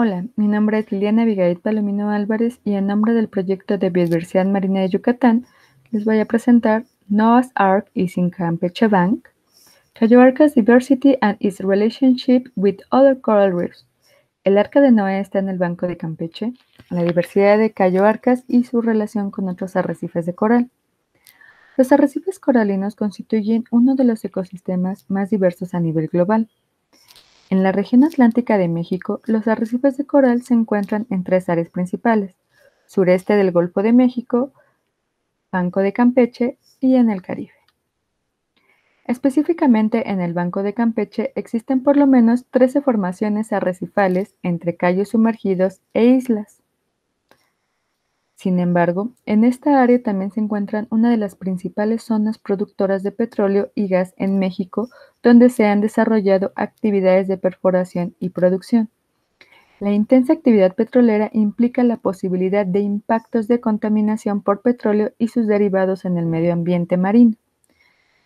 Hola, mi nombre es Liliana Abigail Palomino Álvarez y en nombre del proyecto de Biodiversidad Marina de Yucatán les voy a presentar Noah's Ark is in Campeche Bank, Cayoarca's Diversity and its Relationship with Other Coral Reefs. El arca de Noé está en el Banco de Campeche, la diversidad de Cayo Arcas y su relación con otros arrecifes de coral. Los arrecifes coralinos constituyen uno de los ecosistemas más diversos a nivel global. En la región atlántica de México, los arrecifes de coral se encuentran en tres áreas principales, sureste del Golfo de México, Banco de Campeche y en el Caribe. Específicamente en el Banco de Campeche existen por lo menos 13 formaciones arrecifales entre callos sumergidos e islas. Sin embargo, en esta área también se encuentran una de las principales zonas productoras de petróleo y gas en México, donde se han desarrollado actividades de perforación y producción. La intensa actividad petrolera implica la posibilidad de impactos de contaminación por petróleo y sus derivados en el medio ambiente marino.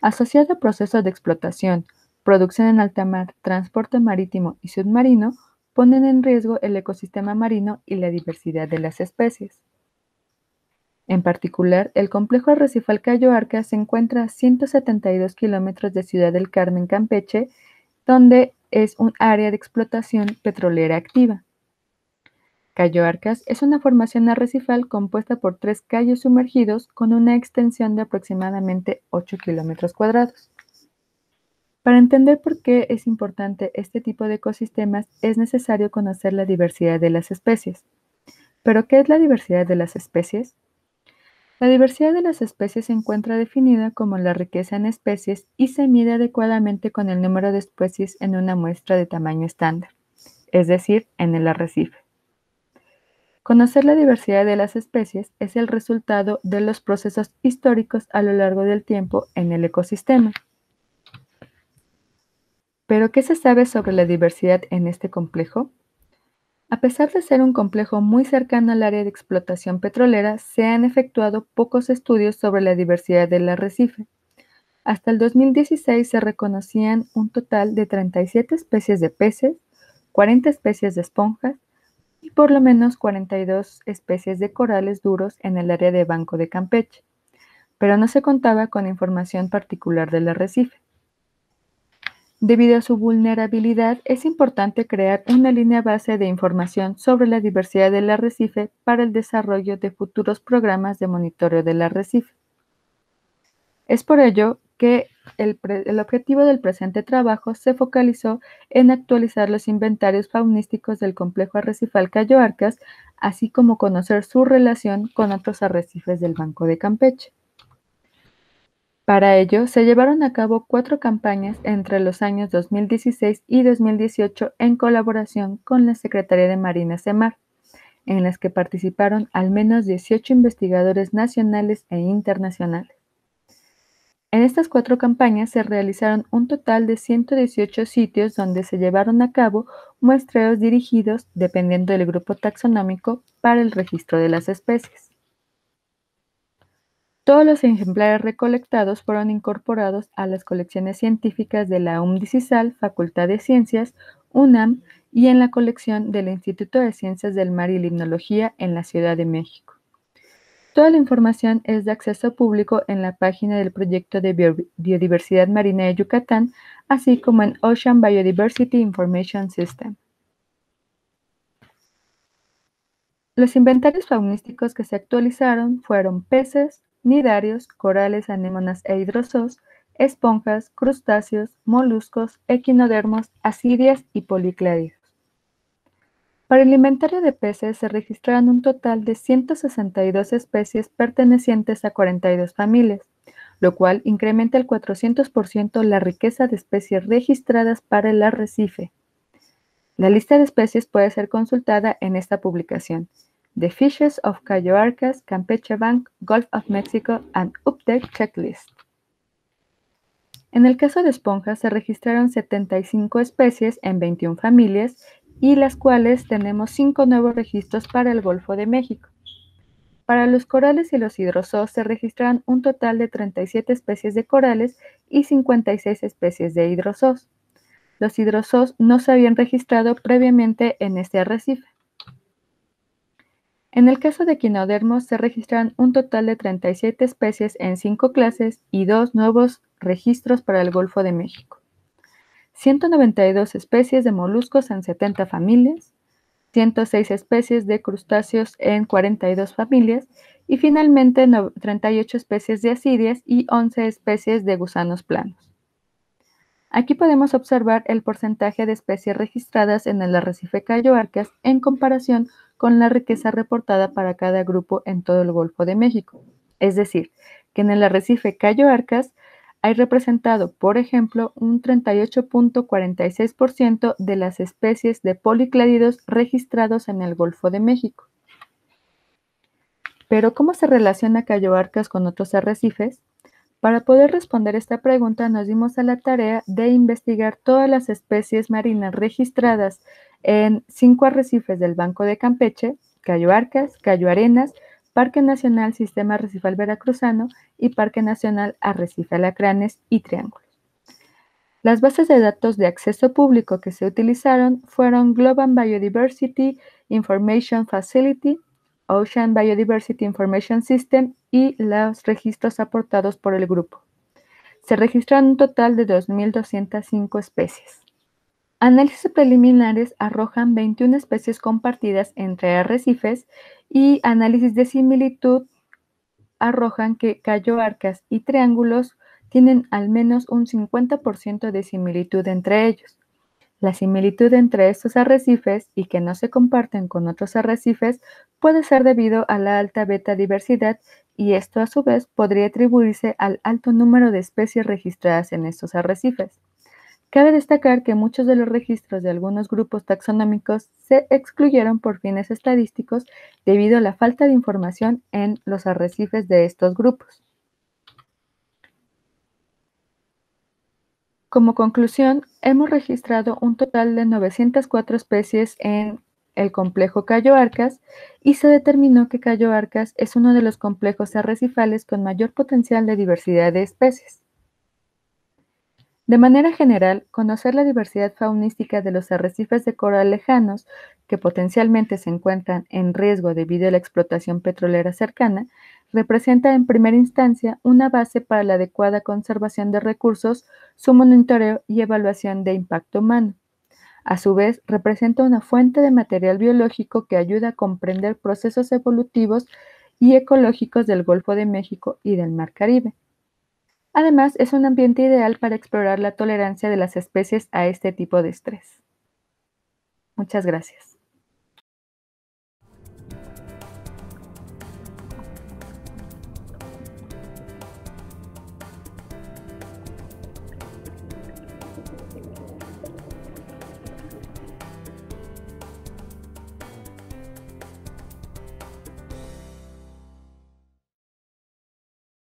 Asociado a procesos de explotación, producción en alta mar, transporte marítimo y submarino, ponen en riesgo el ecosistema marino y la diversidad de las especies. En particular, el complejo arrecifal Cayo Arca se encuentra a 172 kilómetros de Ciudad del Carmen, Campeche, donde es un área de explotación petrolera activa. Cayo Arcas es una formación arrecifal compuesta por tres callos sumergidos con una extensión de aproximadamente 8 kilómetros cuadrados. Para entender por qué es importante este tipo de ecosistemas es necesario conocer la diversidad de las especies. ¿Pero qué es la diversidad de las especies? La diversidad de las especies se encuentra definida como la riqueza en especies y se mide adecuadamente con el número de especies en una muestra de tamaño estándar, es decir, en el arrecife. Conocer la diversidad de las especies es el resultado de los procesos históricos a lo largo del tiempo en el ecosistema. ¿Pero qué se sabe sobre la diversidad en este complejo? A pesar de ser un complejo muy cercano al área de explotación petrolera, se han efectuado pocos estudios sobre la diversidad del arrecife. Hasta el 2016 se reconocían un total de 37 especies de peces, 40 especies de esponjas y por lo menos 42 especies de corales duros en el área de Banco de Campeche, pero no se contaba con información particular del arrecife. Debido a su vulnerabilidad, es importante crear una línea base de información sobre la diversidad del arrecife para el desarrollo de futuros programas de monitoreo del arrecife. Es por ello que el, objetivo del presente trabajo se focalizó en actualizar los inventarios faunísticos del complejo arrecifal Cayo Arcas, así como conocer su relación con otros arrecifes del Banco de Campeche. Para ello, se llevaron a cabo cuatro campañas entre los años 2016 y 2018 en colaboración con la Secretaría de Marina CEMAR, en las que participaron al menos 18 investigadores nacionales e internacionales. En estas cuatro campañas se realizaron un total de 118 sitios donde se llevaron a cabo muestreos dirigidos, dependiendo del grupo taxonómico, para el registro de las especies. Todos los ejemplares recolectados fueron incorporados a las colecciones científicas de la UMDICISAL, Facultad de Ciencias, UNAM y en la colección del Instituto de Ciencias del Mar y Limnología en la Ciudad de México. Toda la información es de acceso público en la página del Proyecto de Biodiversidad Marina de Yucatán, así como en Ocean Biodiversity Information System. Los inventarios faunísticos que se actualizaron fueron peces, nidarios, corales, anémonas e hidrozoos, esponjas, crustáceos, moluscos, equinodermos, asidias y policládidos. Para el inventario de peces se registraron un total de 162 especies pertenecientes a 42 familias, lo cual incrementa el 400% la riqueza de especies registradas para el arrecife. La lista de especies puede ser consultada en esta publicación. The Fishes of Cayo Arcas, Campeche Bank, Gulf of Mexico and Update Checklist. En el caso de esponjas se registraron 75 especies en 21 familias y las cuales tenemos 5 nuevos registros para el Golfo de México. Para los corales y los hidrozoos se registraron un total de 37 especies de corales y 56 especies de hidrozoos. los hidrozoos no se habían registrado previamente en este arrecife. En el caso de quinodermos se registran un total de 37 especies en cinco clases y dos nuevos registros para el Golfo de México. 192 especies de moluscos en 70 familias, 106 especies de crustáceos en 42 familias y finalmente 38 especies de asidias y 11 especies de gusanos planos. Aquí podemos observar el porcentaje de especies registradas en el arrecife Cayo Arcas en comparación con la riqueza reportada para cada grupo en todo el Golfo de México. Es decir, que en el arrecife Cayo Arcas hay representado, por ejemplo, un 38.46% de las especies de policladidos registrados en el Golfo de México. Pero, ¿cómo se relaciona Cayo Arcas con otros arrecifes? Para poder responder esta pregunta nos dimos a la tarea de investigar todas las especies marinas registradas en cinco arrecifes del Banco de Campeche, Cayo Arcas, Cayo Arenas, Parque Nacional Sistema Arrecifal Veracruzano y Parque Nacional Arrecife Alacranes y Triángulos. Las bases de datos de acceso público que se utilizaron fueron Global Biodiversity Information Facility, Ocean Biodiversity Information System y los registros aportados por el grupo. Se registraron un total de 2.205 especies. Análisis preliminares arrojan 21 especies compartidas entre arrecifes y análisis de similitud arrojan que Cayo Arcas y Triángulos tienen al menos un 50% de similitud entre ellos. La similitud entre estos arrecifes y que no se comparten con otros arrecifes puede ser debido a la alta beta diversidad y esto a su vez podría atribuirse al alto número de especies registradas en estos arrecifes. Cabe destacar que muchos de los registros de algunos grupos taxonómicos se excluyeron por fines estadísticos debido a la falta de información en los arrecifes de estos grupos. Como conclusión, hemos registrado un total de 904 especies en el complejo Cayo Arcas y se determinó que Cayo Arcas es uno de los complejos arrecifales con mayor potencial de diversidad de especies. De manera general, conocer la diversidad faunística de los arrecifes de coral lejanos que potencialmente se encuentran en riesgo debido a la explotación petrolera cercana representa en primera instancia una base para la adecuada conservación de recursos, su monitoreo y evaluación de impacto humano. A su vez, representa una fuente de material biológico que ayuda a comprender procesos evolutivos y ecológicos del Golfo de México y del Mar Caribe. Además, es un ambiente ideal para explorar la tolerancia de las especies a este tipo de estrés. Muchas gracias.